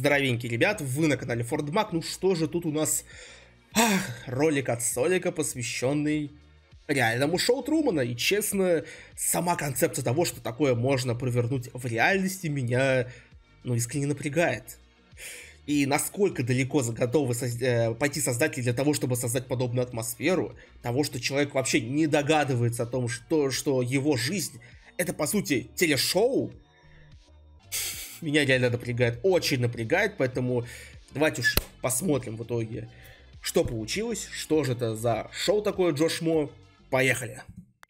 Здоровенькие ребят, вы на канале Фордмак. Ну что же тут у нас Ах, ролик от Солика, посвященный реальному шоу Трумана. И честно, сама концепция того, что такое можно провернуть в реальности, меня, ну, искренне напрягает. И насколько далеко готовы соз... э, пойти создатели для того, чтобы создать подобную атмосферу, того, что человек вообще не догадывается о том, что, что его жизнь это, по сути, телешоу, меня реально напрягает, очень напрягает, поэтому давайте уж посмотрим в итоге, что получилось, что же это за шоу такое Джош Мо. Поехали!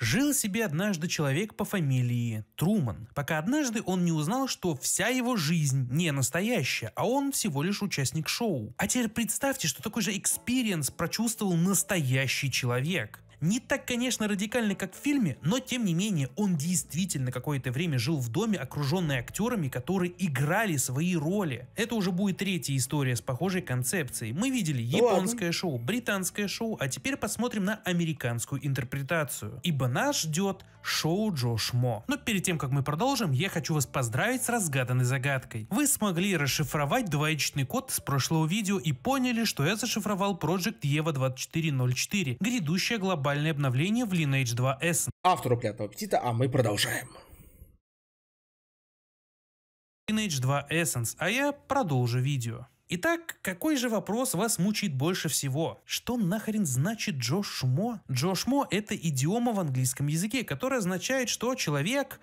Жил себе однажды человек по фамилии Труман, пока однажды он не узнал, что вся его жизнь не настоящая, а он всего лишь участник шоу. А теперь представьте, что такой же experience прочувствовал настоящий человек. Не так, конечно, радикально, как в фильме, но тем не менее он действительно какое-то время жил в доме, окруженный актерами, которые играли свои роли. Это уже будет третья история с похожей концепцией. Мы видели японское Ладно. шоу, британское шоу, а теперь посмотрим на американскую интерпретацию. Ибо нас ждет шоу Джош Мо. Но перед тем, как мы продолжим, я хочу вас поздравить с разгаданной загадкой. Вы смогли расшифровать двоичный код с прошлого видео и поняли, что я зашифровал Project EVA 2404, грядущее глобальное обновление в Lineage 2 S. Автору приятного аппетита, а мы продолжаем. Lineage 2 Essence, а я продолжу видео. Итак, какой же вопрос вас мучает больше всего? Что нахрен значит Джош Мо? Джош Мо это идиома в английском языке, которая означает, что человек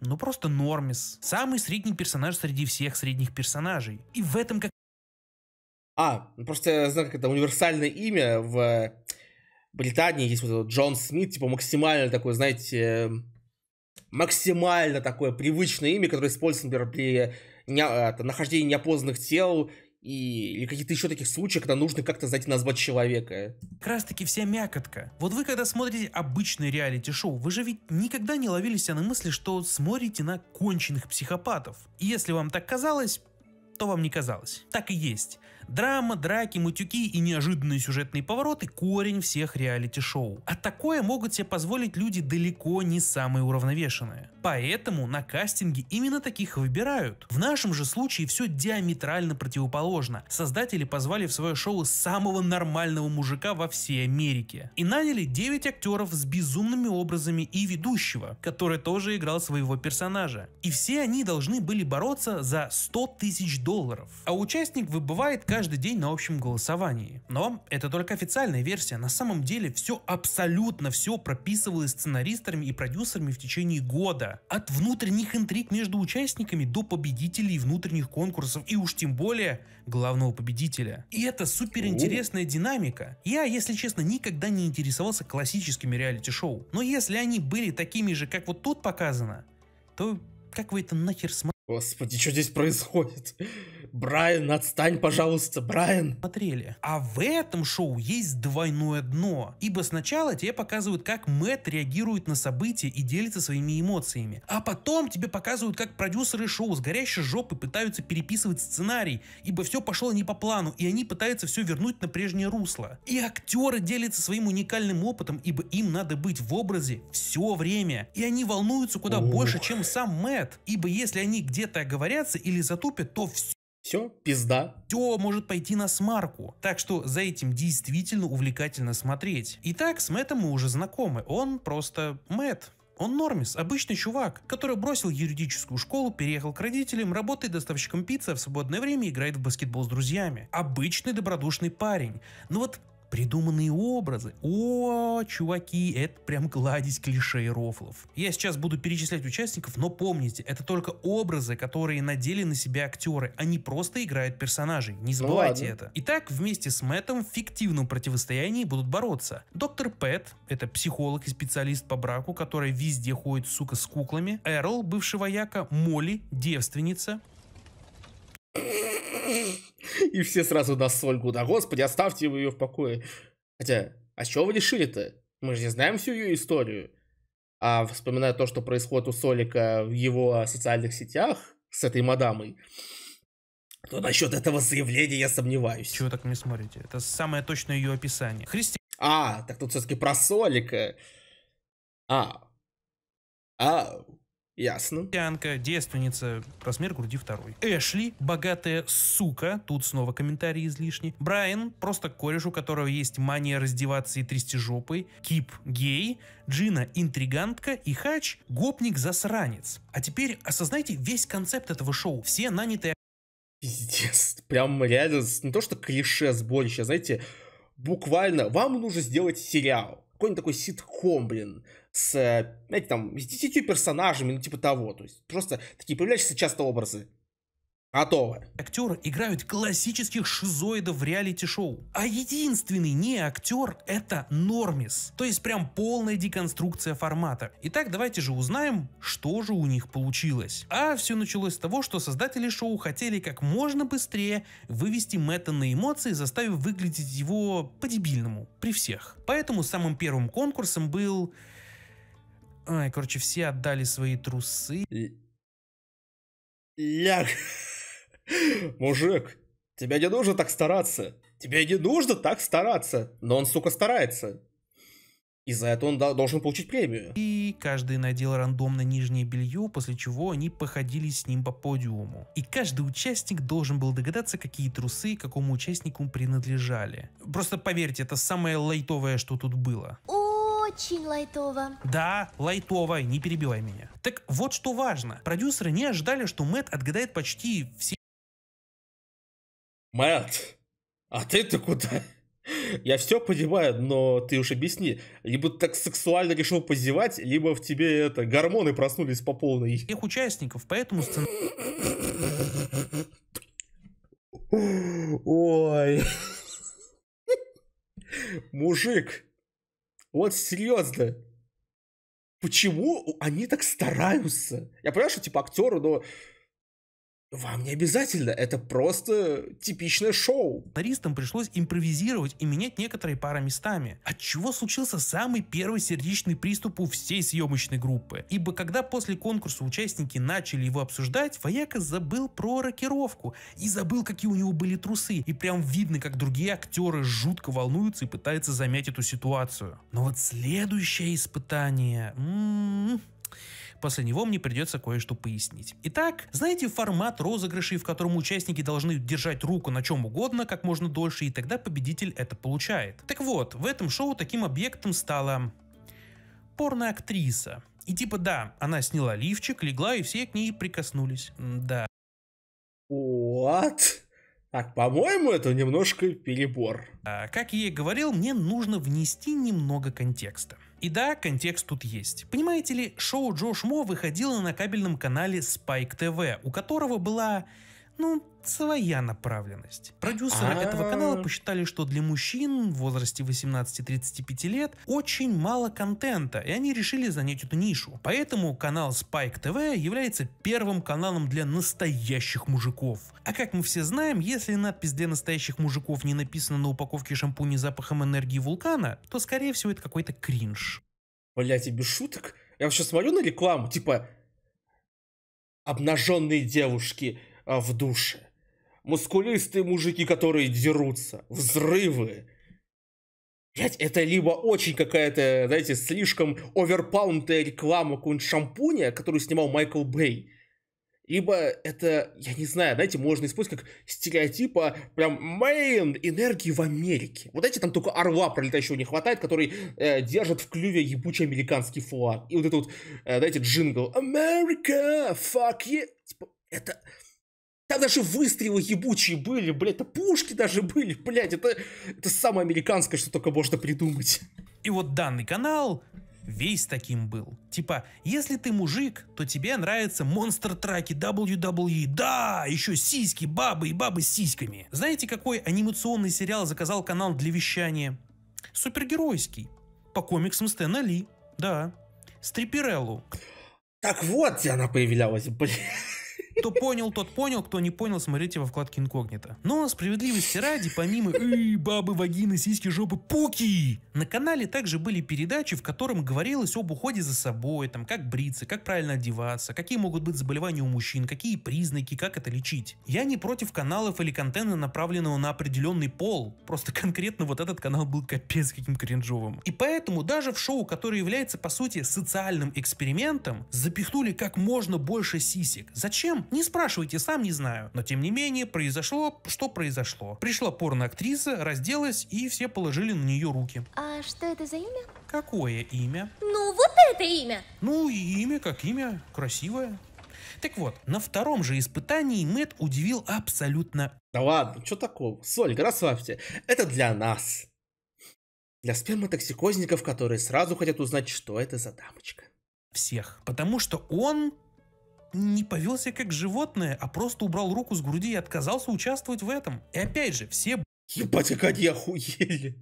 ну просто нормис. Самый средний персонаж среди всех средних персонажей. И в этом как... А, просто я знаю, как это универсальное имя в Британии есть вот Джон Смит, типа максимально такой, знаете, максимально такое привычное имя, которое используется, например, при не, это, нахождение неопознанных тел и, или каких-то еще таких случаев, когда нужно как-то, знаете, назвать человека. Как раз таки вся мякотка. Вот вы, когда смотрите обычное реалити-шоу, вы же ведь никогда не ловили себя на мысли, что смотрите на конченых психопатов. И если вам так казалось, то вам не казалось. Так и есть. Драма, драки, мутюки и неожиданные сюжетные повороты – корень всех реалити-шоу. А такое могут себе позволить люди далеко не самые уравновешенные. Поэтому на кастинге именно таких выбирают. В нашем же случае все диаметрально противоположно. Создатели позвали в свое шоу самого нормального мужика во всей Америке. И наняли 9 актеров с безумными образами и ведущего, который тоже играл своего персонажа. И все они должны были бороться за 100 тысяч долларов. А участник выбывает каждый каждый день на общем голосовании. Но это только официальная версия. На самом деле все абсолютно все прописывалось сценаристами и продюсерами в течение года. От внутренних интриг между участниками до победителей внутренних конкурсов и уж тем более главного победителя. И это супер интересная динамика. Я, если честно, никогда не интересовался классическими реалити-шоу. Но если они были такими же, как вот тут показано, то как вы это нахер смотрите? Господи, что здесь происходит? Брайан, отстань, пожалуйста, Брайан. Смотрели. А в этом шоу есть двойное дно. Ибо сначала тебе показывают, как Мэтт реагирует на события и делится своими эмоциями. А потом тебе показывают, как продюсеры шоу с горящей жопой пытаются переписывать сценарий, ибо все пошло не по плану, и они пытаются все вернуть на прежнее русло. И актеры делятся своим уникальным опытом, ибо им надо быть в образе все время. И они волнуются куда Ух. больше, чем сам Мэтт. Ибо если они где-то оговорятся или затупят, то все все, пизда. Все может пойти на смарку. Так что за этим действительно увлекательно смотреть. Итак, с Мэттом мы уже знакомы. Он просто Мэтт. Он нормис, обычный чувак, который бросил юридическую школу, переехал к родителям, работает доставщиком пиццы, а в свободное время играет в баскетбол с друзьями. Обычный добродушный парень. Но вот Придуманные образы. О, чуваки, это прям гладить клише и рофлов. Я сейчас буду перечислять участников, но помните, это только образы, которые надели на себя актеры, они просто играют персонажей. Не забывайте ну, это. Итак, вместе с Мэттом в фиктивном противостоянии будут бороться. Доктор Пэт, это психолог и специалист по браку, который везде ходит, сука, с куклами. Эрл, бывший вояка. Молли, девственница. И все сразу на Сольгу, да господи, оставьте ее в покое. Хотя, а с чего вы решили-то? Мы же не знаем всю ее историю. А вспоминая то, что происходит у Солика в его социальных сетях с этой мадамой, то насчет этого заявления я сомневаюсь. Чего так не смотрите? Это самое точное ее описание. Христи... А, так тут все-таки про Солика. А. А. Ясно. Тянка, девственница, размер груди второй. Эшли, богатая сука, тут снова комментарий излишний. Брайан, просто кореш, у которого есть мания раздеваться и трясти жопой. Кип, гей. Джина, интригантка. И Хач, гопник-засранец. А теперь осознайте весь концепт этого шоу. Все нанятые Пиздец. Прям реально, не то что клише сборище, а знаете, буквально вам нужно сделать сериал. Какой-нибудь такой ситком, блин, с, знаете, там, с десятью персонажами, ну, типа того. То есть просто такие появляющиеся часто образы. Готово. Актеры играют классических шизоидов в реалити-шоу. А единственный не актер это Нормис. То есть прям полная деконструкция формата. Итак, давайте же узнаем, что же у них получилось. А все началось с того, что создатели шоу хотели как можно быстрее вывести Мэтта на эмоции, заставив выглядеть его по-дебильному, при всех. Поэтому самым первым конкурсом был... Ай, короче, все отдали свои трусы. Ляг. Мужик, тебе не нужно так стараться. Тебе не нужно так стараться. Но он, сука, старается. И за это он должен получить премию. И каждый надел рандомно нижнее белье, после чего они походили с ним по подиуму. И каждый участник должен был догадаться, какие трусы какому участнику принадлежали. Просто поверьте, это самое лайтовое, что тут было. Очень лайтово. Да, лайтово, не перебивай меня. Так вот что важно. Продюсеры не ожидали, что Мэтт отгадает почти все Мэтт, а ты-то куда? Я все понимаю, но ты уж объясни. Либо ты так сексуально решил позевать, либо в тебе это гормоны проснулись по полной. Всех участников, поэтому. Ой. Мужик, вот серьезно. Почему они так стараются? Я понимаю, что типа актеры, но вам не обязательно, это просто типичное шоу. Сценаристам пришлось импровизировать и менять некоторые пары местами, от чего случился самый первый сердечный приступ у всей съемочной группы. Ибо когда после конкурса участники начали его обсуждать, Вояка забыл про рокировку и забыл, какие у него были трусы. И прям видно, как другие актеры жутко волнуются и пытаются замять эту ситуацию. Но вот следующее испытание... М-м-м, После него мне придется кое-что пояснить. Итак, знаете формат розыгрышей, в котором участники должны держать руку на чем угодно как можно дольше, и тогда победитель это получает. Так вот, в этом шоу таким объектом стала порноактриса. И типа да, она сняла лифчик, легла, и все к ней прикоснулись. Да. What? Так, по-моему, это немножко перебор. А, как я и говорил, мне нужно внести немного контекста. И да, контекст тут есть. Понимаете ли, шоу Джош Мо выходило на кабельном канале Spike TV, у которого была, ну, своя направленность. Продюсеры А-а-а. этого канала посчитали, что для мужчин в возрасте 18-35 лет очень мало контента, и они решили занять эту нишу. Поэтому канал Spike TV является первым каналом для настоящих мужиков. А как мы все знаем, если надпись для настоящих мужиков не написана на упаковке шампуня запахом энергии вулкана, то скорее всего это какой-то кринж. Блять, и без шуток. Я вообще смотрю на рекламу, типа обнаженные девушки в душе мускулистые мужики, которые дерутся, взрывы. Блять, это либо очень какая-то, знаете, слишком оверпаунтая реклама какого-нибудь шампуня, которую снимал Майкл Бэй, либо это, я не знаю, знаете, можно использовать как стереотипа прям мейн энергии в Америке. Вот эти там только орла пролетающего не хватает, который э, держит в клюве ебучий американский флаг. И вот этот э, знаете, джингл America, fuck yeah. Типа, это... Там даже выстрелы ебучие были, блядь, это пушки даже были, блядь, это, это самое американское, что только можно придумать. И вот данный канал весь таким был. Типа, если ты мужик, то тебе нравятся монстр-траки WWE, да, еще сиськи, бабы и бабы с сиськами. Знаете, какой анимационный сериал заказал канал для вещания? Супергеройский. По комиксам Стэна Ли, да. Стрипиреллу. Так вот, где она появлялась, блядь. Кто понял, тот понял, кто не понял, смотрите во вкладке инкогнито. Но справедливости ради, помимо «Эй, бабы, вагины, сиськи, жопы, пуки!» На канале также были передачи, в котором говорилось об уходе за собой, там, как бриться, как правильно одеваться, какие могут быть заболевания у мужчин, какие признаки, как это лечить. Я не против каналов или контента, направленного на определенный пол, просто конкретно вот этот канал был капец каким кринжовым. И поэтому даже в шоу, которое является по сути социальным экспериментом, запихнули как можно больше сисек. Зачем? Не спрашивайте, сам не знаю. Но тем не менее, произошло, что произошло. Пришла порноактриса, разделась, и все положили на нее руки. А что это за имя? Какое имя? Ну, вот это имя! Ну, и имя как имя, красивое. Так вот, на втором же испытании Мэт удивил абсолютно Да ладно, что такого? Соль, расслабься. Это для нас. Для сперматоксикозников, которые сразу хотят узнать, что это за дамочка. всех. Потому что он не повел себя как животное, а просто убрал руку с груди и отказался участвовать в этом. И опять же, все Ебать, как они охуели.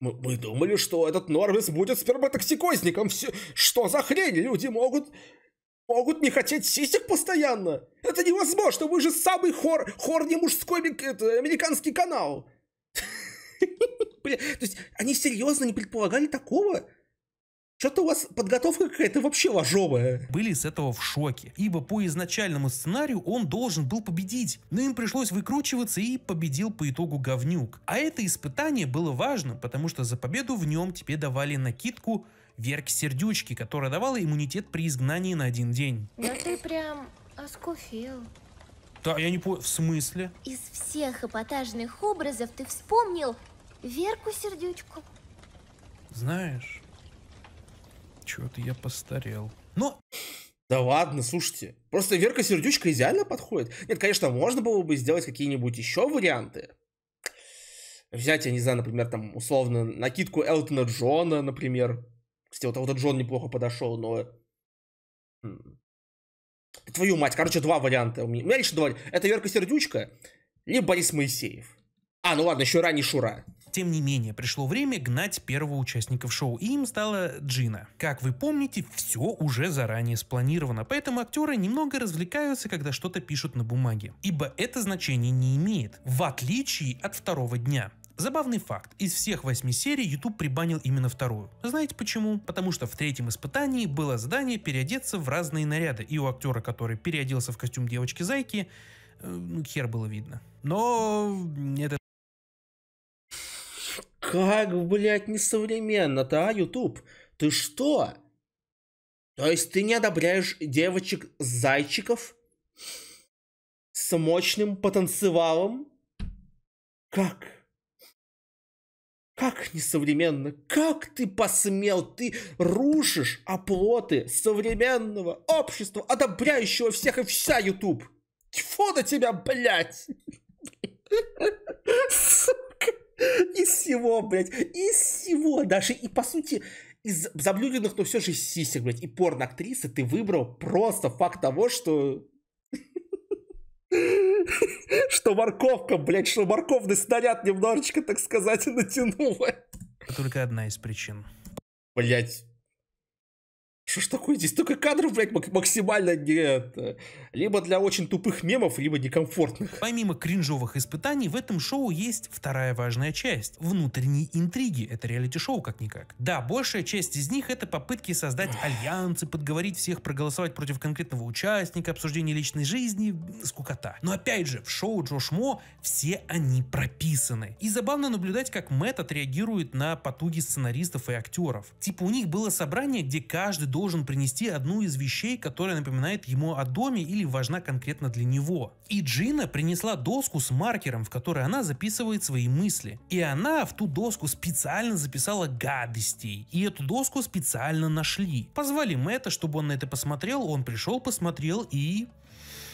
Мы, мы думали, что этот Норвис будет сперматоксикозником. Все, что за хрень? Люди могут... Могут не хотеть сисек постоянно. Это невозможно. Вы же самый хор, хорни мужской ми- это, американский канал. То есть они серьезно не предполагали такого? Что-то у вас подготовка какая-то вообще ложовая. были с этого в шоке, ибо по изначальному сценарию он должен был победить, но им пришлось выкручиваться и победил по итогу говнюк. А это испытание было важно, потому что за победу в нем тебе давали накидку Верки Сердючки, которая давала иммунитет при изгнании на один день. Да ты прям оскуфил. Да, я не понял, в смысле? Из всех эпатажных образов ты вспомнил Верку Сердючку. Знаешь, что-то я постарел. Но Да ладно, слушайте. Просто Верка Сердючка идеально подходит. Нет, конечно, можно было бы сделать какие-нибудь еще варианты. Взять, я не знаю, например, там, условно, накидку Элтона Джона, например. Кстати, вот, вот Джон неплохо подошел, но... Твою мать, короче, два варианта. У меня, у меня лично два. Это Верка Сердючка, либо Борис Моисеев. А, ну ладно, еще ранний Шура. Тем не менее, пришло время гнать первого участника в шоу, и им стала Джина. Как вы помните, все уже заранее спланировано, поэтому актеры немного развлекаются, когда что-то пишут на бумаге. Ибо это значение не имеет, в отличие от второго дня. Забавный факт. Из всех восьми серий YouTube прибанил именно вторую. Знаете почему? Потому что в третьем испытании было задание переодеться в разные наряды. И у актера, который переоделся в костюм девочки-зайки, э, ну, хер было видно. Но это Как, блядь, несовременно-то, а, YouTube? Ты что? То есть ты не одобряешь девочек-зайчиков с мощным потенциалом? Как? Как несовременно? Как ты посмел? Ты рушишь оплоты современного общества, одобряющего всех и вся, YouTube. Тьфу на тебя, блядь! Из всего, блядь, из всего, даже и по сути из заблюденных, но все же сисек, блядь, и порно-актрисы ты выбрал просто факт того, что... Что морковка, блядь, что морковный снаряд немножечко, так сказать, натянула. только одна из причин. Блядь. Что ж такое? Здесь только кадров, блядь, мак- максимально не это. Либо для очень тупых мемов, либо некомфортных. Помимо кринжовых испытаний, в этом шоу есть вторая важная часть – внутренние интриги. Это реалити-шоу как-никак. Да, большая часть из них – это попытки создать альянсы, подговорить всех проголосовать против конкретного участника, обсуждение личной жизни, скукота. Но опять же, в шоу Джош Мо все они прописаны. И забавно наблюдать, как Мэтт отреагирует на потуги сценаристов и актеров. Типа у них было собрание, где каждый принести одну из вещей, которая напоминает ему о доме или важна конкретно для него. И Джина принесла доску с маркером, в которой она записывает свои мысли. И она в ту доску специально записала гадостей. И эту доску специально нашли. Позвали Мэтта, чтобы он на это посмотрел, он пришел, посмотрел и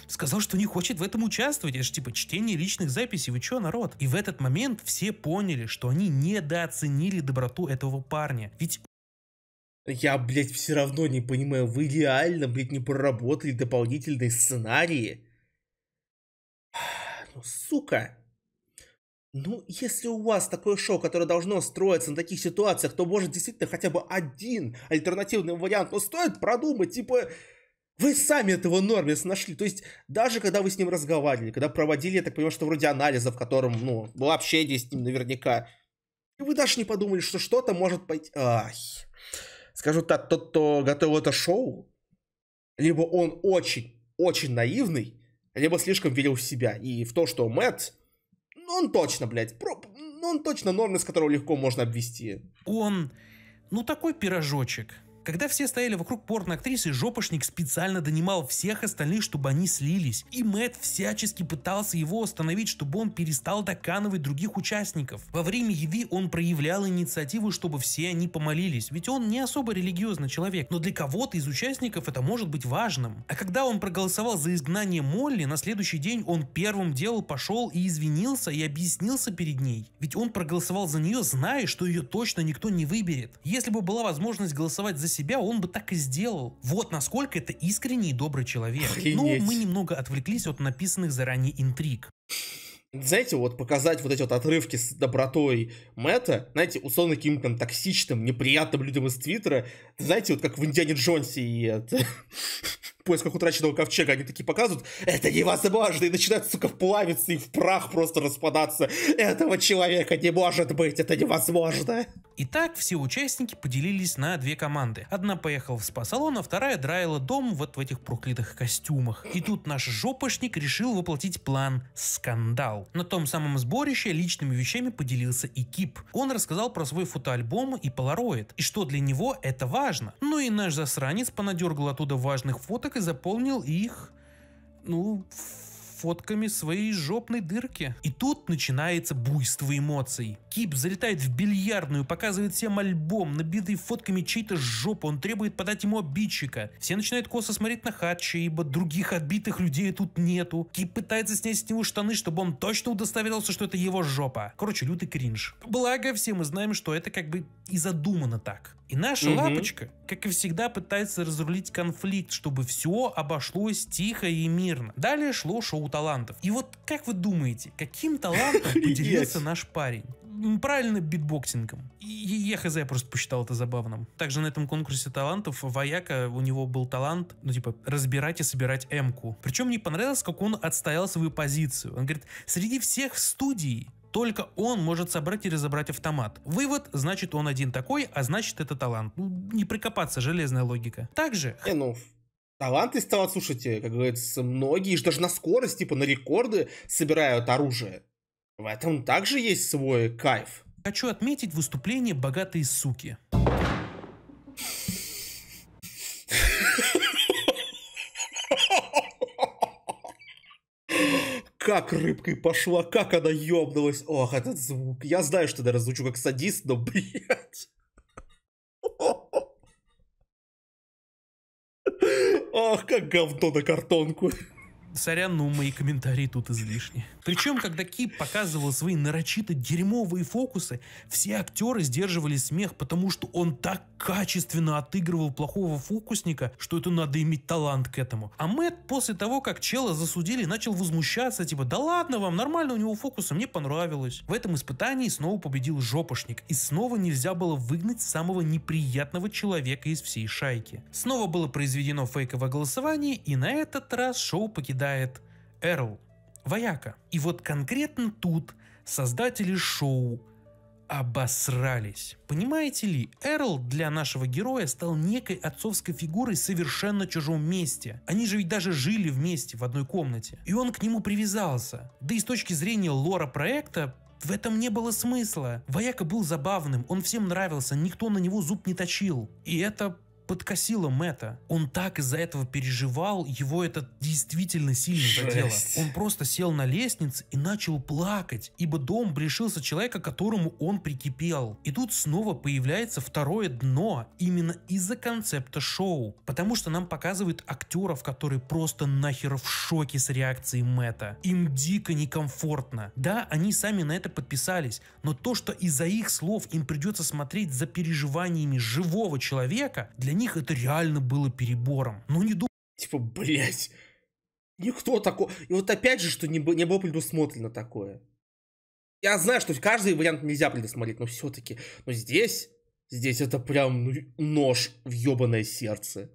сказал, что не хочет в этом участвовать. Это же типа чтение личных записей. Вы чё, народ? И в этот момент все поняли, что они недооценили доброту этого парня. Ведь Я, блядь, все равно не понимаю, вы реально, блядь, не проработали дополнительные сценарии? Ну, сука. Ну, если у вас такое шоу, которое должно строиться на таких ситуациях, то может действительно хотя бы один альтернативный вариант, но стоит продумать, типа, Вы сами этого Нормис нашли. То есть, даже когда вы с ним разговаривали, когда проводили, я так понимаю, что вроде анализа, в котором, ну, было общение с ним наверняка, вы даже не подумали, что что-то может пойти... Ай. Скажу так, тот, кто готовил это шоу, либо он очень, очень наивный, либо слишком верил в себя. И в то, что Мэтт, ну, он точно, блядь, про, ну, он точно Нормис, которого легко можно обвести. Он, ну, такой пирожочек. Когда все стояли вокруг порно-актрисы, жопошник специально донимал всех остальных, чтобы они слились. И Мэтт всячески пытался его остановить, чтобы он перестал доканывать других участников. Во время еды он проявлял инициативу, чтобы все они помолились, ведь он не особо религиозный человек, но для кого-то из участников это может быть важным. А когда он проголосовал за изгнание Молли, на следующий день он первым делом пошел и извинился и объяснился перед ней. Ведь он проголосовал за нее, зная, что ее точно никто не выберет. Если бы была возможность голосовать за себя, он бы так и сделал. Вот насколько это искренний и добрый человек. Охренеть. Но мы немного отвлеклись от написанных заранее интриг. Знаете, вот показать вот эти вот отрывки с добротой Мэтта, знаете, условно каким-то там токсичным, неприятным людям из Твиттера, знаете, вот как в Индиане Джонсе и это, поисках утраченного ковчега, они такие показывают, это невозможно, и начинают, сука, плавиться и в прах просто распадаться. Этого человека не может быть, это невозможно. Итак, все участники поделились на две команды. Одна поехала в спа-салон, а вторая драила дом вот в этих проклятых костюмах. И тут наш жопошник решил воплотить план «Скандал». На том самом сборище личными вещами поделился и Кип. Он рассказал про свой фотоальбом и полароид, и что для него это важно. Ну и наш засранец понадергал оттуда важных фоток и заполнил их, ну, фотками своей жопной дырки. И тут начинается буйство эмоций. Кип залетает в бильярдную, показывает всем альбом, набитый фотками чьей-то жопы, он требует подать ему обидчика. Все начинают косо смотреть на Хатча, ибо других отбитых людей тут нету. Кип пытается снять с него штаны, чтобы он точно удостоверился, что это его жопа. Короче, лютый кринж. Благо, все мы знаем, что это как бы и задумано так. И наша Мгм. лапочка, как и всегда, пытается разрулить конфликт, чтобы все обошлось тихо и мирно. Далее шло шоу талантов. И вот как вы думаете, каким талантом поделился наш парень? М, Правильно, битбоксингом. И я хз, я просто посчитал это забавным. Также на этом конкурсе талантов Ваяка, у него был талант, ну типа, разбирать и собирать М-ку. Причем мне понравилось, как он отстоял свою позицию. Он говорит, среди всех студий только он может собрать и разобрать автомат. Вывод, значит он один такой, а значит это талант. Ну, не прикопаться, железная логика. Также Не, ну, талант есть талант, слушайте, как говорится, многие же даже на скорость, типа на рекорды собирают оружие. В этом также есть свой кайф. хочу отметить выступление богатой суки. Как рыбкой пошла, как она ёбнулась. Ох, этот звук. Я знаю, что я раззвучу как садист, но, блядь. Ох, как говно на картонку. Сорян, но мои комментарии тут излишни. Причем, когда Кип показывал свои нарочито дерьмовые фокусы, все актеры сдерживали смех, потому что он так качественно отыгрывал плохого фокусника, что это надо иметь талант к этому. А Мэтт после того, как чела засудили, начал возмущаться, типа, да ладно вам, нормально у него фокусы, мне понравилось. В этом испытании снова победил жопошник, и снова нельзя было выгнать самого неприятного человека из всей шайки. Снова было произведено фейковое голосование, и на этот раз шоу покидает Эрл, вояка. И вот конкретно тут создатели шоу обосрались. Понимаете ли, Эрл для нашего героя стал некой отцовской фигурой в совершенно чужом месте. Они же ведь даже жили вместе в одной комнате. И он к нему привязался. Да и с точки зрения лора проекта, в этом не было смысла. Вояка был забавным, он всем нравился, никто на него зуб не точил. И это подкосило Мэтта. Он так из-за этого переживал, его это действительно сильно задело. Жесть. Он просто сел на лестнице и начал плакать, ибо дом лишился человека, которому он прикипел. И тут снова появляется второе дно именно из-за концепта шоу. Потому что нам показывают актеров, которые просто нахер в шоке с реакцией Мэтта. Им дико некомфортно. Да, они сами на это подписались, но то, что из-за их слов им придется смотреть за переживаниями живого человека, для них это реально было перебором. Ну не думаю, Типа, блядь. Никто такой... И вот опять же, что не, не было предусмотрено такое. Я знаю, что каждый вариант нельзя предусмотреть, но все-таки... Но здесь... Здесь это прям ну, нож в ебаное сердце.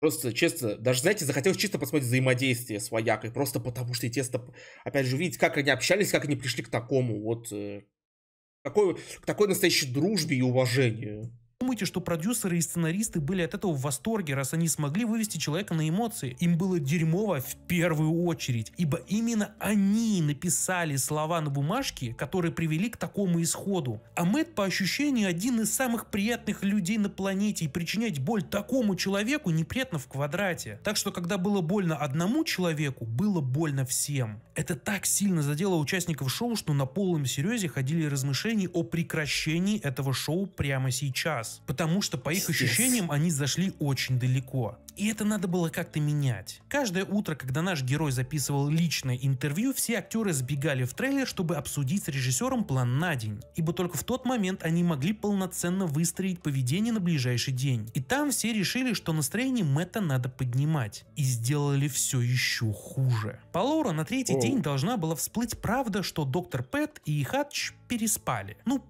Просто, честно, даже, знаете, захотелось чисто посмотреть взаимодействие с воякой, просто потому что, естественно, опять же, видеть, как они общались, как они пришли к такому вот, э, такой, к такой настоящей дружбе и уважению думаете, что продюсеры и сценаристы были от этого в восторге, раз они смогли вывести человека на эмоции? Им было дерьмово в первую очередь, ибо именно они написали слова на бумажке, которые привели к такому исходу. А Мэтт по ощущению один из самых приятных людей на планете, и причинять боль такому человеку неприятно в квадрате. Так что когда было больно одному человеку, было больно всем. Это так сильно задело участников шоу, что на полном серьезе ходили размышления о прекращении этого шоу прямо сейчас потому что, по их ощущениям, они зашли очень далеко. И это надо было как-то менять. Каждое утро, когда наш герой записывал личное интервью, все актеры сбегали в трейлер, чтобы обсудить с режиссером план на день. Ибо только в тот момент они могли полноценно выстроить поведение на ближайший день. И там все решили, что настроение Мэтта надо поднимать. И сделали все еще хуже. По лору на третий. День должна была всплыть правда, что доктор Пэт и Хатч переспали. Ну,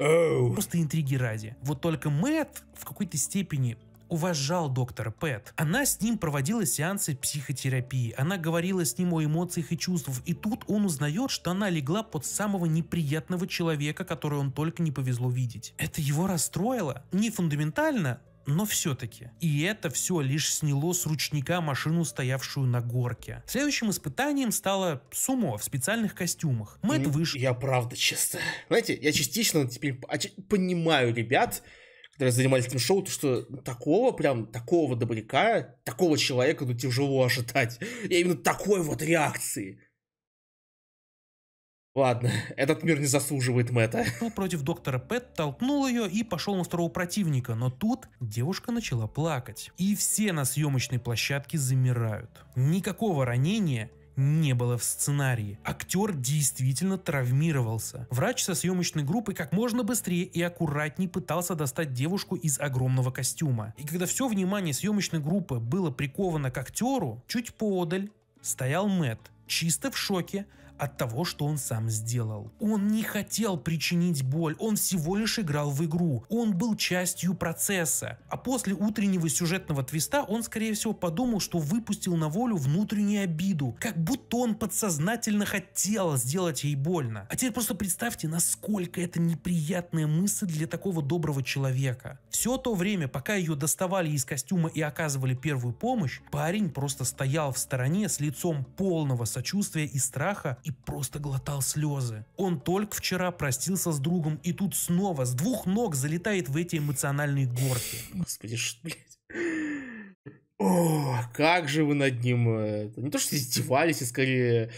Oh. Просто интриги ради. Вот только Мэтт в какой-то степени уважал доктора Пэт. Она с ним проводила сеансы психотерапии, она говорила с ним о эмоциях и чувствах, и тут он узнает, что она легла под самого неприятного человека, которого он только не повезло видеть. Это его расстроило? Не фундаментально, но все-таки. И это все лишь сняло с ручника машину, стоявшую на горке. Следующим испытанием стало сумо в специальных костюмах. Мэтт вышел... Я правда, честно. Знаете, я частично теперь понимаю ребят, которые занимались этим шоу, то что такого прям, такого добряка, такого человека, ну, тяжело ожидать. И именно такой вот реакции. Ладно, этот мир не заслуживает Мэтта. Ну, против доктора Пэт толкнул ее и пошел на второго противника, но тут девушка начала плакать. И все на съемочной площадке замирают. Никакого ранения не было в сценарии. Актер действительно травмировался. Врач со съемочной группой как можно быстрее и аккуратней пытался достать девушку из огромного костюма. И когда все внимание съемочной группы было приковано к актеру, чуть поодаль стоял Мэтт, чисто в шоке, от того, что он сам сделал. Он не хотел причинить боль, он всего лишь играл в игру. Он был частью процесса. А после утреннего сюжетного твиста он, скорее всего, подумал, что выпустил на волю внутреннюю обиду. Как будто он подсознательно хотел сделать ей больно. А теперь просто представьте, насколько это неприятная мысль для такого доброго человека. Все то время, пока ее доставали из костюма и оказывали первую помощь, парень просто стоял в стороне с лицом полного сочувствия и страха и просто глотал слезы. Он только вчера простился с другом и тут снова с двух ног залетает в эти эмоциональные горки. Господи, что, блядь. О, как же вы над ним... Э, не то, что издевались, а скорее...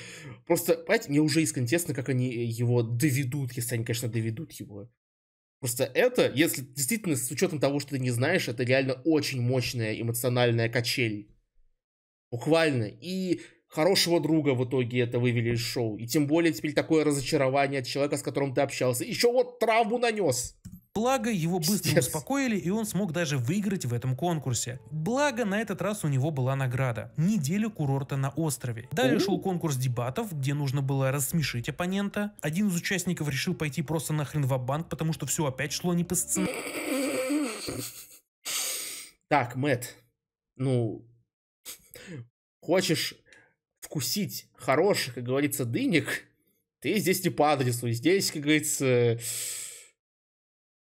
Просто, понимаете, мне уже искренне интересно, как они его доведут, если они, конечно, доведут его. Просто это, если действительно, с учетом того, что ты не знаешь, это реально очень мощная эмоциональная качель. Буквально. И хорошего друга в итоге это вывели из шоу. И тем более теперь такое разочарование от человека, с которым ты общался. Еще вот травму нанес. Благо, его быстро Пиздец. успокоили, и он смог даже выиграть в этом конкурсе. Благо, на этот раз у него была награда – неделю курорта на острове. Далее шел конкурс дебатов, где нужно было рассмешить оппонента. Один из участников решил пойти просто нахрен в банк потому что все опять шло не по сценарию. Так, Мэт, ну, хочешь вкусить хороших, как говорится, дынек, ты здесь не по адресу. Здесь, как говорится...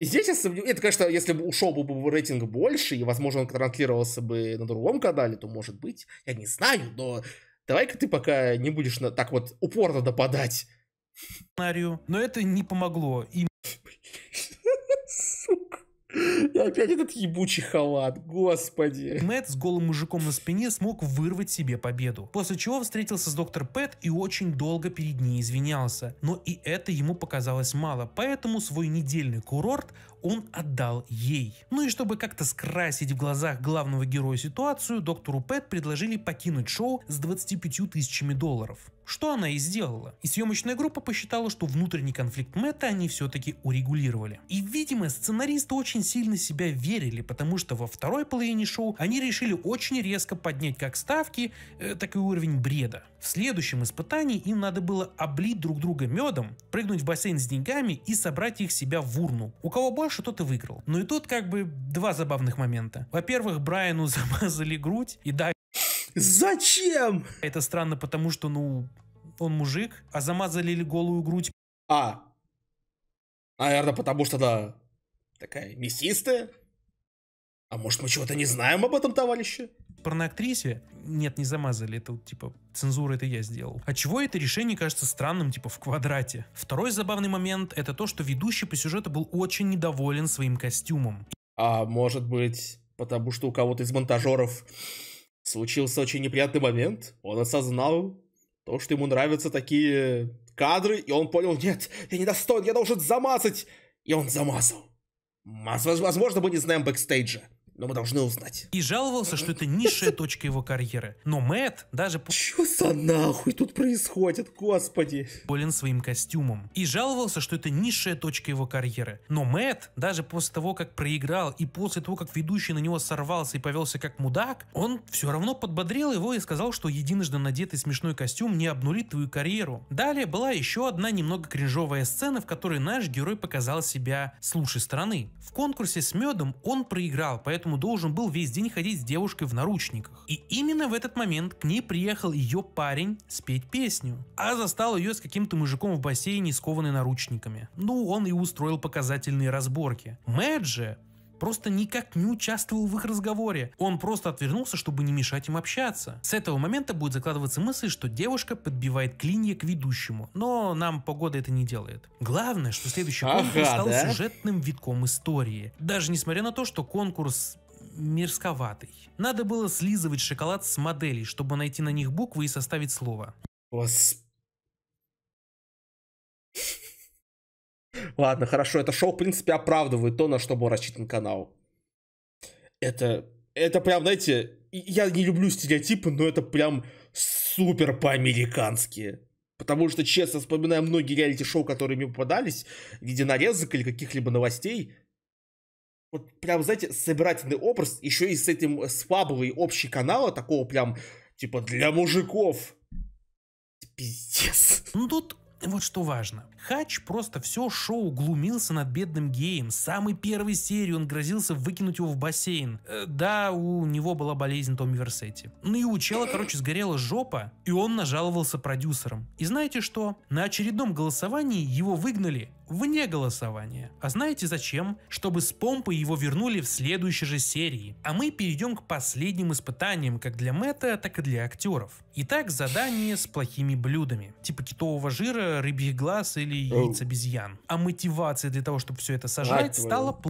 Здесь я сомневаюсь... Это, конечно, если бы ушел бы, рейтинг больше, и, возможно, он транслировался бы на другом канале, то, может быть, я не знаю, но давай-ка ты пока не будешь на... так вот упорно. Сценарию. Но это не помогло. И И опять этот ебучий халат, господи. Мэтт с голым мужиком на спине смог вырвать себе победу. После чего встретился с доктор Пэт и очень долго перед ней извинялся. Но и это ему показалось мало, поэтому свой недельный курорт он отдал ей. Ну и чтобы как-то скрасить в глазах главного героя ситуацию, доктору Пэт предложили покинуть шоу с 25 тысячами долларов. Что она и сделала. И съемочная группа посчитала, что внутренний конфликт Мэтта они все-таки урегулировали. И, видимо, сценаристы очень сильно себя верили, потому что во второй половине шоу они решили очень резко поднять как ставки, э, так и уровень бреда. В следующем испытании им надо было облить друг друга медом, прыгнуть в бассейн с деньгами и собрать их себя в урну. У кого больше, тот и выиграл. Ну и тут как бы два забавных момента. Во-первых, Брайану замазали грудь, и да, Зачем? это странно, потому что, ну, он мужик, а замазали ли голую грудь А. Наверное, потому что она такая мясистая. А может, мы чего-то не знаем об этом товарище? Порноактрисе? Нет, не замазали, это вот, типа цензура это я сделал. А чего это решение кажется странным, типа в квадрате? Второй забавный момент это то, что ведущий по сюжету был очень недоволен своим костюмом. А может быть, потому что у кого-то из монтажеров случился очень неприятный момент? Он осознал то, что ему нравятся такие кадры, и он понял, нет, я не достоин, я должен замазать. И он замазал. Воз- Возможно, мы не знаем бэкстейджа, но мы должны узнать. И жаловался, что это низшая точка его карьеры. Но Мэтт даже Чё за нахуй тут происходит, господи? доволен своим костюмом. И жаловался, что это низшая точка его карьеры. Но Мэтт, даже после того, как проиграл, и после того, как ведущий на него сорвался и повелся как мудак, он все равно подбодрил его и сказал, что единожды надетый смешной костюм не обнулит твою карьеру. Далее была еще одна немного кринжовая сцена, в которой наш герой показал себя с лучшей стороны. В конкурсе с медом он проиграл, поэтому должен был весь день ходить с девушкой в наручниках. И именно в этот момент к ней приехал ее парень спеть песню, а застал ее с каким-то мужиком в бассейне, скованной наручниками. Ну, он и устроил показательные разборки. Мэтт же просто никак не участвовал в их разговоре. Он просто отвернулся, чтобы не мешать им общаться. С этого момента будет закладываться мысль, что девушка подбивает клинья к ведущему, но нам погода это не делает. Главное, что следующий Ага, конкурс стал да? сюжетным витком истории. Даже несмотря на то, что конкурс мерзковатый. Надо было слизывать шоколад с моделей, чтобы найти на них буквы и составить слово. Гос... Ладно, хорошо, это шоу, в принципе, оправдывает то, на что был рассчитан канал. Это, это прям, знаете, я не люблю стереотипы, но это прям супер по-американски. Потому что, честно, вспоминая многие реалити-шоу, которые мне попадались, в виде нарезок или каких-либо новостей, вот прям, знаете, собирательный образ, еще и с этим, с фабулой общий канала, такого прям, типа, для мужиков. Пиздец. Ну тут вот что важно. Хач просто все шоу глумился над бедным геем. С самой первой серии он грозился выкинуть его в бассейн. Э, да, у него была болезнь Томми Версетти. Ну и у чела, короче, сгорела жопа, и он нажаловался продюсерам. И знаете что? На очередном голосовании его выгнали вне голосования. А знаете зачем? Чтобы с помпой его вернули в следующей же серии. А мы перейдем к последним испытаниям как для Мэтта, так и для актеров. Итак, задание с плохими блюдами. Типа китового жира, рыбьих глаз или яиц обезьян. А мотивация для того, чтобы все это сожрать, твою. стала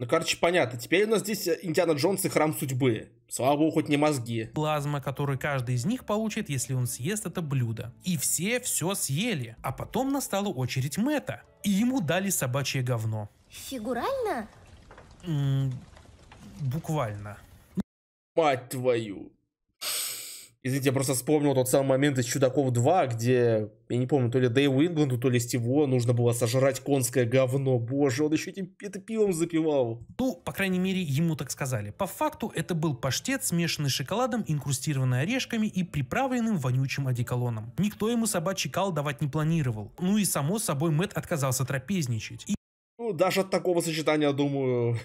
Ну, короче, понятно. Теперь у нас здесь Индиана Джонс и Храм Судьбы. Слава богу, хоть не мозги. плазма, которую каждый из них получит, если он съест это блюдо. И все все съели. А потом настала очередь Мэтта. И ему дали собачье говно. Фигурально? М, буквально. Мать твою. Извините, я просто вспомнил тот самый момент из Чудаков 2, где, я не помню, то ли Дэйву Ингланду, то ли Стиво нужно было сожрать конское говно. Боже, он еще этим это пивом запивал. Ну, по крайней мере, ему так сказали. По факту, это был паштет, смешанный с шоколадом, инкрустированный орешками и приправленным вонючим одеколоном. Никто ему собачий кал давать не планировал. Ну и само собой Мэтт отказался трапезничать. И Ну, даже от такого сочетания, думаю,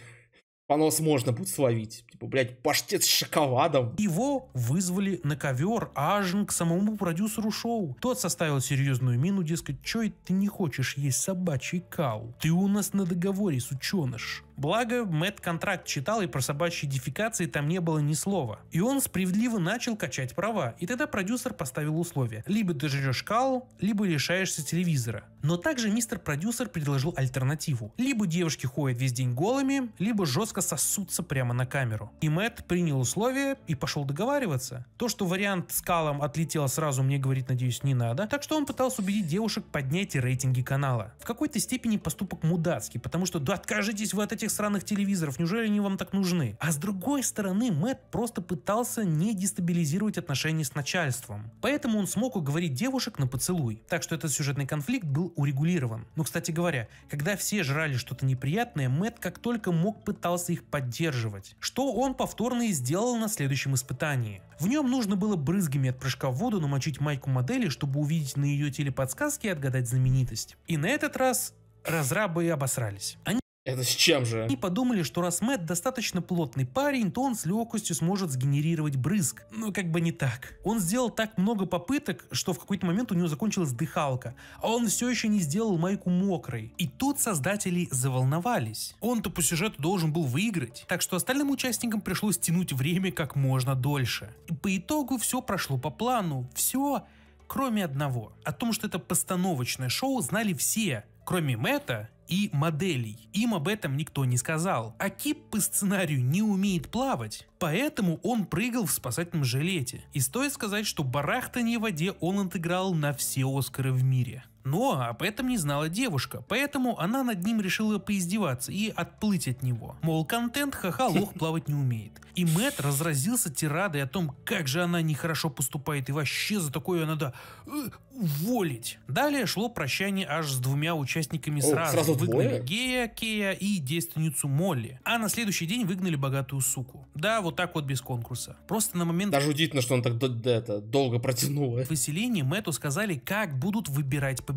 понос можно будет словить. Типа, блядь, паштет с шоколадом. его вызвали на ковер аж к самому продюсеру шоу. Тот составил серьезную мину, дескать, чё это ты не хочешь есть собачий кал? Ты у нас на договоре, сученыш. Благо, Мэтт контракт читал, и про собачьи дефекации там не было ни слова. И он справедливо начал качать права. И тогда продюсер поставил условие. Либо ты жрешь кал, либо лишаешься телевизора. Но также мистер продюсер предложил альтернативу. Либо девушки ходят весь день голыми, либо жестко сосутся прямо на камеру. И Мэтт принял условия и пошел договариваться. То, что вариант с калом отлетел сразу, мне говорить, надеюсь, не надо. Так что он пытался убедить девушек поднять рейтинги канала. В какой-то степени поступок мудацкий, потому что да откажитесь вы от этих этих странных телевизоров, неужели они вам так нужны? А с другой стороны, Мэтт просто пытался не дестабилизировать отношения с начальством. Поэтому он смог уговорить девушек на поцелуй. Так что этот сюжетный конфликт был урегулирован. Но, кстати говоря, когда все жрали что-то неприятное, Мэтт как только мог пытался их поддерживать. Что он повторно и сделал на следующем испытании. В нем нужно было брызгами от прыжка в воду намочить майку модели, чтобы увидеть на ее теле подсказки и отгадать знаменитость. И на этот раз разрабы обосрались. Они Это с чем же? они подумали, что раз Мэтт достаточно плотный парень, то он с легкостью сможет сгенерировать брызг. Но как бы не так. Он сделал так много попыток, что в какой-то момент у него закончилась дыхалка, а он все еще не сделал майку мокрой. И тут создатели заволновались. Он-то по сюжету должен был выиграть, так что остальным участникам пришлось тянуть время как можно дольше. И по итогу все прошло по плану. Все, кроме одного. О том, что это постановочное шоу, знали все, кроме Мэтта и моделей. Им об этом никто не сказал. А Кип по сценарию не умеет плавать, поэтому он прыгал в спасательном жилете. И стоит сказать, что барахтание в воде он отыграл на все Оскары в мире. Но об этом не знала девушка, поэтому она над ним решила поиздеваться и отплыть от него. Мол, контент ха-ха лох плавать не умеет. И Мэтт разразился тирадой о том, как же она нехорошо поступает и вообще за такое надо э, уволить. Далее шло прощание аж с двумя участниками О, сразу. сразу выгнали двое? Гея, Кея и девственницу Молли. А на следующий день выгнали богатую суку. Да, вот так вот без конкурса. Просто на момент Даже удивительно, что он так д- д- это, долго протянул. э. выселения Мэтту сказали, как будут выбирать победителя.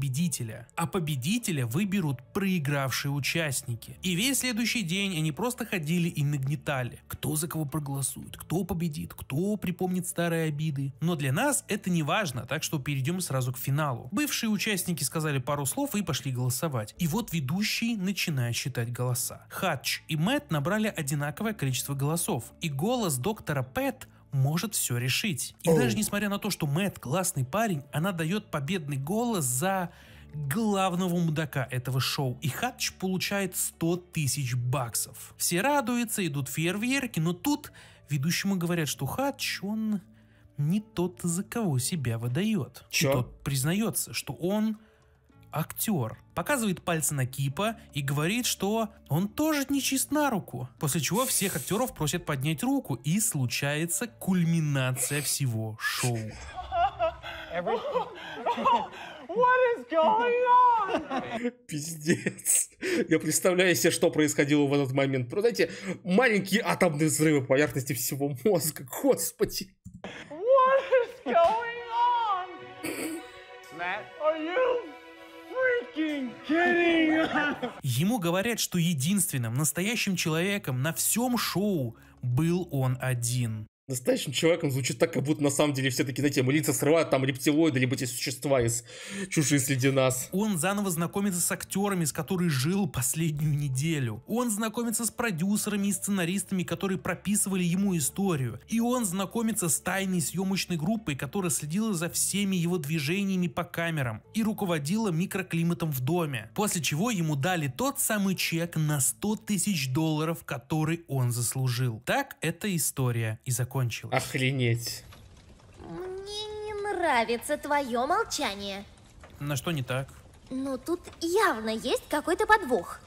А победителя выберут проигравшие участники. И весь следующий день они просто ходили и нагнетали. Кто за кого проголосует, кто победит, кто припомнит старые обиды. Но для нас это не важно, так что перейдем сразу к финалу. Бывшие участники сказали пару слов и пошли голосовать. И вот ведущий начинает считать голоса. Хатч и Мэтт набрали одинаковое количество голосов. И голос доктора Пэт может все решить. И даже несмотря на то, что Мэтт классный парень, она дает победный голос за главного мудака этого шоу. И Хатч получает 100 тысяч баксов. Все радуются, идут фейерверки, но тут ведущему говорят, что Хатч, он не тот, за кого себя выдает. И Чё? тот признается, что он актер. Показывает пальцы на Кипа и говорит, что он тоже не чист на руку. После чего всех актеров просят поднять руку и случается кульминация всего шоу. What is going on? Пиздец. Я представляю себе, что происходило в этот момент. Просто, знаете, маленькие атомные взрывы поверхности всего мозга. Господи. What is going Ему говорят, что единственным настоящим человеком на всем шоу был он один. Настоящим человеком звучит так, как будто на самом деле все такие, знаете, мы лица срывают там рептилоиды, либо эти существа из чужие среди нас. Он заново знакомится с актерами, с которыми жил последнюю неделю. Он знакомится с продюсерами и сценаристами, которые прописывали ему историю. И он знакомится с тайной съемочной группой, которая следила за всеми его движениями по камерам и руководила микроклиматом в доме. После чего ему дали тот самый чек на 100 тысяч долларов, который он заслужил. Так эта история и закончилась. Охренеть. Мне не нравится твое молчание. На что не так? Но тут явно есть какой-то подвох.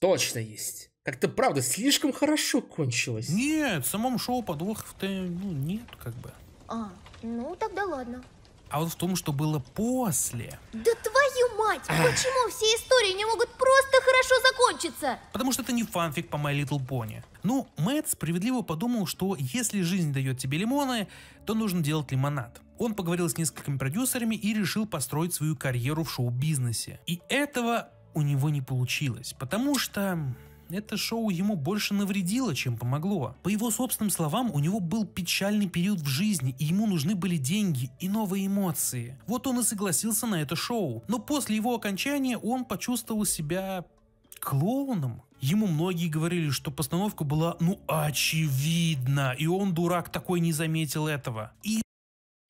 Точно есть. Как-то правда слишком хорошо кончилось. Нет, в самом шоу подвохов-то ну, нет, как бы. А, ну тогда ладно. А вот в том, что было после. Да твою мать! Почему все истории не могут просто хорошо закончиться? Потому что это не фанфик по My Little Pony. Ну, Мэтт справедливо подумал, что если жизнь дает тебе лимоны, то нужно делать лимонад. Он поговорил с несколькими продюсерами и решил построить свою карьеру в шоу-бизнесе. И этого у него не получилось, потому что это шоу ему больше навредило, чем помогло. По его собственным словам, у него был печальный период в жизни, и ему нужны были деньги и новые эмоции. Вот он и согласился на это шоу. Но после его окончания он почувствовал себя клоуном. Ему многие говорили, что постановка была, ну, очевидна, и он, дурак, такой не заметил этого. И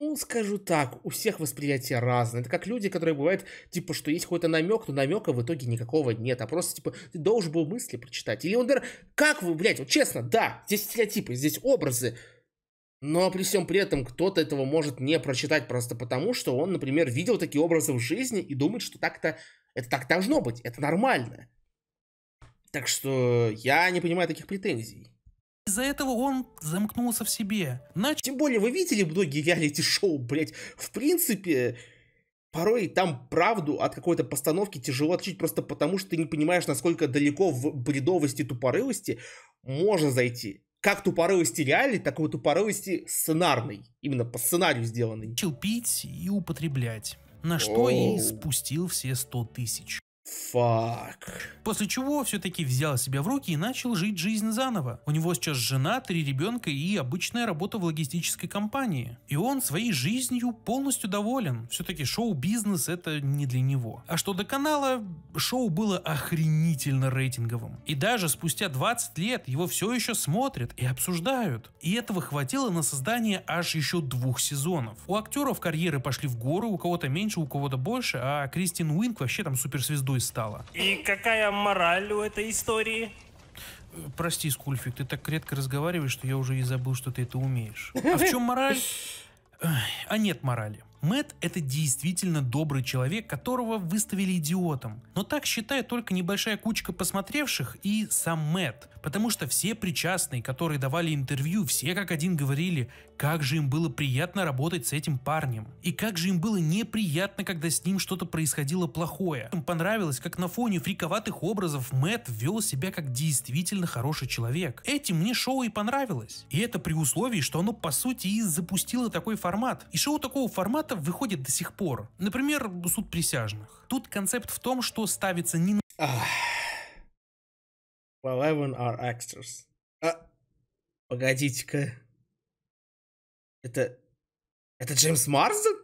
Ну, скажу так, у всех восприятие разное. Это как люди, которые бывают, типа, что есть какой-то намек, но намека в итоге никакого нет. А просто, типа, ты должен был мысли прочитать. Или он, например, как вы, блядь, вот честно, да, здесь стереотипы, здесь образы. Но при всем при этом кто-то этого может не прочитать просто потому, что он, например, видел такие образы в жизни и думает, что так-то это так должно быть, это нормально. Так что я не понимаю таких претензий. Из-за этого он замкнулся в себе. Начал Тем более, вы видели многие реалити-шоу, блять, в принципе, порой там правду от какой-то постановки тяжело отличить просто потому, что ты не понимаешь, насколько далеко в бредовости и тупорылости можно зайти. Как тупорылости реальной, так и тупорылости сценарной. Именно по сценарию сделанной. начал пить и употреблять. На что и Оу. спустил все 100 тысяч. Фак. После чего все-таки взял себя в руки и начал жить жизнь заново. У него сейчас жена, три ребенка и обычная работа в логистической компании. И он своей жизнью полностью доволен. Все-таки шоу-бизнес это не для него. А что до канала, шоу было охренительно рейтинговым. И даже спустя 20 лет его все еще смотрят и обсуждают. И этого хватило на создание аж еще двух сезонов. У актеров карьеры пошли в гору, у кого-то меньше, у кого-то больше, а Кристин Уинк вообще там суперзвездой стала. И какая мораль у этой истории? Прости, Скульфик, ты так редко разговариваешь, что я уже и забыл, что ты это умеешь. А в чем мораль? А нет морали. Мэт это действительно добрый человек, которого выставили идиотом. Но так считает только небольшая кучка посмотревших и сам Мэт. Потому что все причастные, которые давали интервью, все как один говорили, как же им было приятно работать с этим парнем. И как же им было неприятно, когда с ним что-то происходило плохое. Им понравилось, как на фоне фриковатых образов Мэт вел себя как действительно хороший человек. Этим мне шоу и понравилось. И это при условии, что оно по сути и запустило такой формат. И шоу такого формата выходит до сих пор. Например, суд присяжных. Тут концепт в том, что ставится не Ах. Eleven are extras. А, погодите-ка. Это... Это Джеймс Марсден?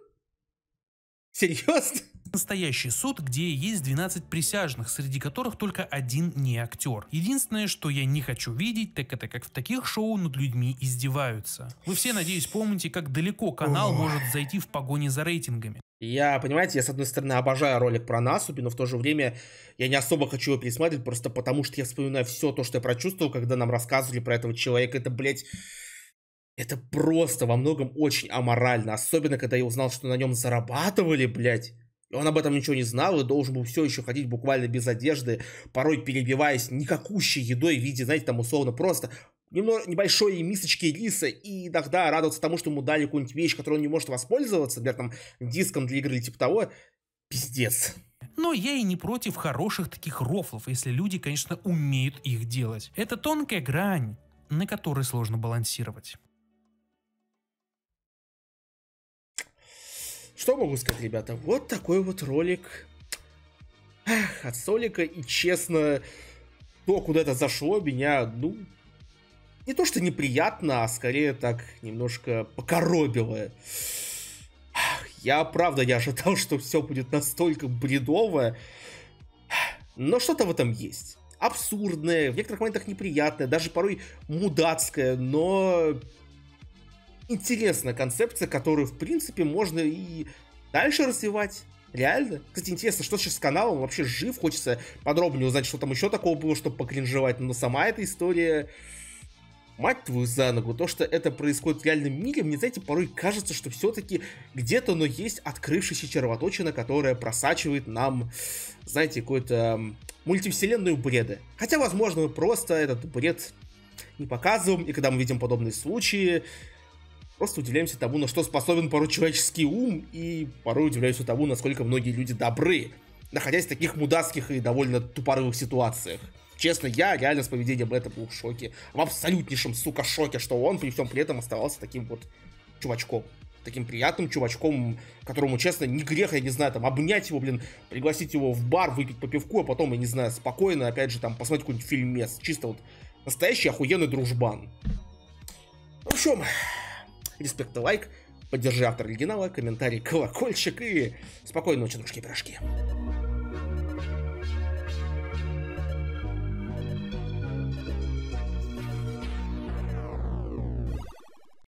Серьезно? настоящий суд, где есть 12 присяжных, среди которых только один не актер. Единственное, что я не хочу видеть, так это как в таких шоу над людьми издеваются. Вы все, надеюсь, помните, как далеко канал Ой. может зайти в погоне за рейтингами. Я, понимаете, я с одной стороны обожаю ролик про Насуби, но в то же время я не особо хочу его пересматривать, просто потому что я вспоминаю все то, что я прочувствовал, когда нам рассказывали про этого человека. Это, блядь, это просто во многом очень аморально. Особенно, когда я узнал, что на нем зарабатывали, блядь. И он об этом ничего не знал и должен был все еще ходить буквально без одежды, порой перебиваясь никакущей едой в виде, знаете, там условно просто немного, небольшой мисочки риса и иногда радоваться тому, что ему дали какую-нибудь вещь, которой он не может воспользоваться, например, там, диском для игры или типа того. Пиздец. Но я и не против хороших таких рофлов, если люди, конечно, умеют их делать. Это тонкая грань, на которой сложно балансировать. Что могу сказать, ребята? Вот такой вот ролик Эх, от Солика. И честно, то, куда это зашло, меня, ну, не то что неприятно, а скорее так немножко покоробило. Я правда не ожидал, что все будет настолько бредово. Но что-то в этом есть. Абсурдное, в некоторых моментах неприятное, даже порой мудацкое, но интересная концепция, которую, в принципе, можно и дальше развивать. Реально. Кстати, интересно, что сейчас с каналом вообще жив. Хочется подробнее узнать, что там еще такого было, чтобы покринжевать. Но сама эта история... Мать твою за ногу, то, что это происходит в реальном мире, мне, знаете, порой кажется, что все-таки где-то оно есть открывшаяся червоточина, которая просачивает нам, знаете, какую-то мультивселенную бреда. Хотя, возможно, мы просто этот бред не показываем, и когда мы видим подобные случаи, просто удивляемся тому, на что способен порой человеческий ум, и порой удивляемся тому, насколько многие люди добры, находясь в таких мудацких и довольно тупорылых ситуациях. Честно, я реально с поведением это был в шоке. В абсолютнейшем, сука, шоке, что он при всем при этом оставался таким вот чувачком. Таким приятным чувачком, которому, честно, не грех, я не знаю, там, обнять его, блин, пригласить его в бар, выпить по пивку, а потом, я не знаю, спокойно, опять же, там, посмотреть какой-нибудь фильмец. Чисто вот настоящий охуенный дружбан. В общем, респект и лайк, поддержи автора оригинала, комментарий, колокольчик и спокойной ночи, дружки и пирожки.